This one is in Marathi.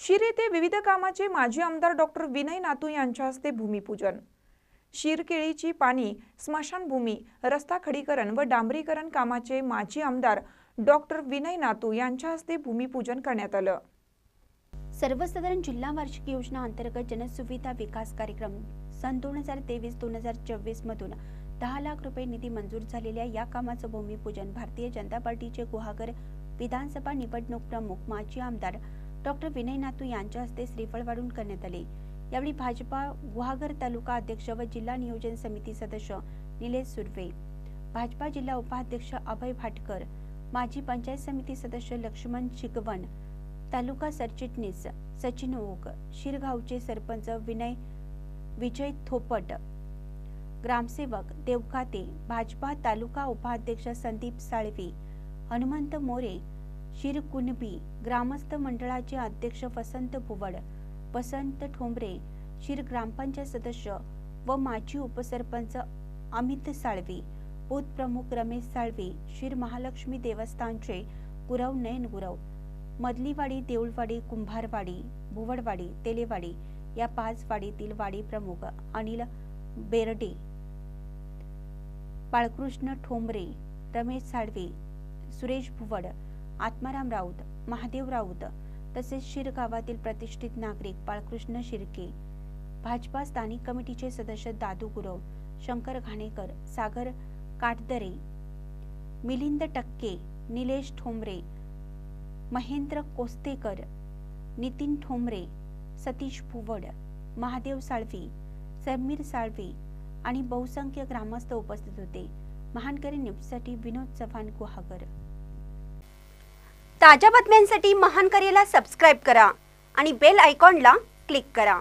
शिर येथे विविध कामाचे माजी आमदार डॉक्टर विनय नातू यांच्या हस्ते भूमिपूजन. शिरकेळीची पाणी स्मशानभूमी रस्ता खडीकरण व डांबरीकरण कामाचे माजी आमदार डॉक्टर विनय नातू यांच्या हस्ते भूमिपूजन करण्यात आलं. सर्वसाधारण जिल्हा वार्षिक योजना अंतर्गत जनसुविधा विकास कार्यक्रम सन दोन हजार तेवीस दोन हजार चोवीस मधून दहा लाख रुपये निधी मंजूर झालेल्या या कामाचं भूमिपूजन भारतीय जनता पार्टीचे गुहागर विधानसभा निवडणूक प्रमुख माजी आमदार डॉक्टर विनय नातू यांच्या हस्ते श्रीफळ वाढून करण्यात आले. यावेळी भाजपा गुहागर तालुका अध्यक्ष व जिल्हा नियोजन समिती सदस्य निलेश सुर्वे भाजपा जिल्हा उपाध्यक्ष अभय भाटकर माजी पंचायत समिती सदस्य लक्ष्मण शिकवण तालुका सरचिटणीस सचिन ओक शिरगावचे सरपंच विनय विजय थोपट ग्रामसेवक देवकाते भाजपा तालुका उपाध्यक्ष संदीप साळवी हनुमंत मोरे शिरकुणबी ग्रामस्थ मंडळाचे अध्यक्ष वसंत भुवड वसंत ठोंबरे शिर ग्रामपंचायत सदस्य व माजी उपसरपंच अमित साळवी बूथ प्रमुख रमेश साळवी शिर महालक्ष्मी देवस्थानचे गुरव नयन गुरव मदलीवाडी देऊळवाडी कुंभारवाडी भुवडवाडी तेलेवाडी या पाच वाडीतील वाडी प्रमुख अनिल बेरडे बाळकृष्ण ठोंबरे रमेश साळवे सुरेश भुवड आत्माराम राऊत महादेव राऊत तसेच शिर गावातील प्रतिष्ठित नागरिक बाळकृष्ण शिर्के भाजपा स्थानिक कमिटीचे सदस्य दादू गुरव शंकर घाणेकर सागर काटदरे मिलिंद टक्के निलेश ठोंबरे महेंद्र कोस्तेकर नितीन ठोंबरे सतीश भुवड महादेव साळवी समीर साळवी आणि बहुसंख्य ग्रामस्थ उपस्थित होते. महानकरी न्यूजसाठी विनोद चव्हाण गुहागर. ताज्या बातम्यांसाठी महानकरीला सबस्क्राईब करा आणि बेल आयकॉनला क्लिक करा.